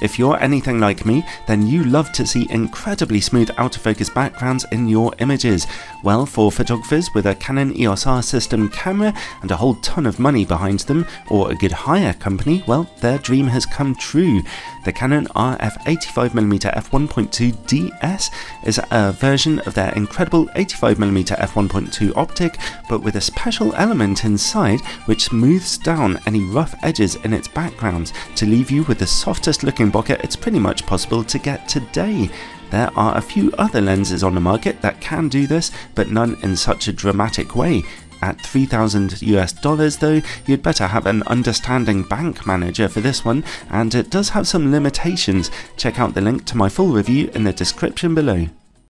If you're anything like me, then you love to see incredibly smooth out of focus backgrounds in your images. Well, for photographers with a Canon EOS R system camera and a whole ton of money behind them, or a good hire company, well, their dream has come true. The Canon RF 85mm f1.2 DS is a version of their incredible 85mm f1.2 optic, but with a special element inside which smooths down any rough edges in its backgrounds to leave you with the softest looking bokeh it's pretty much possible to get today. There are a few other lenses on the market that can do this, but none in such a dramatic way. At 3000 US dollars though, you'd better have an understanding bank manager for this one, and it does have some limitations. Check out the link to my full review in the description below.